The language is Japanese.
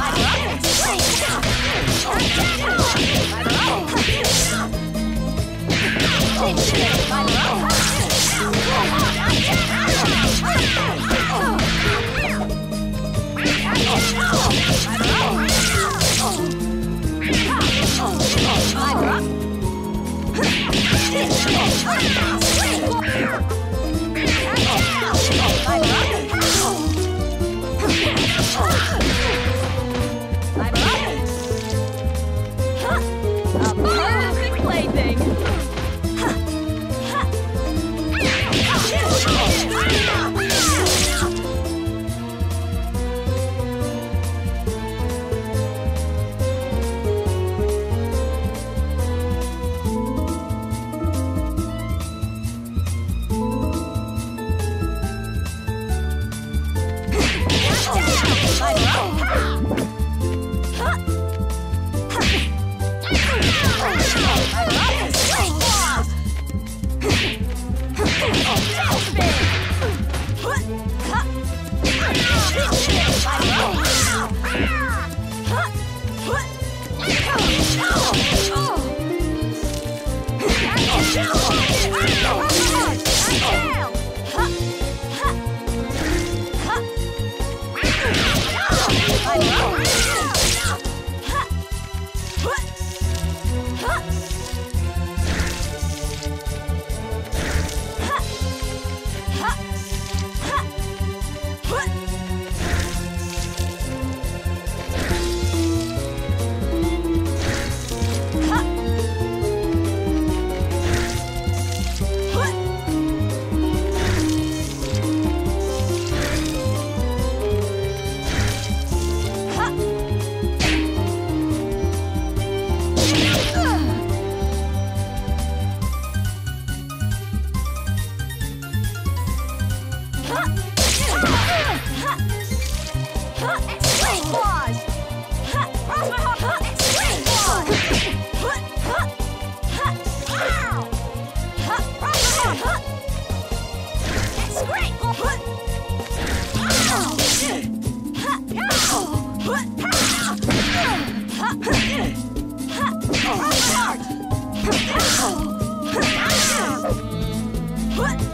Fire up! Perfect plaything. What?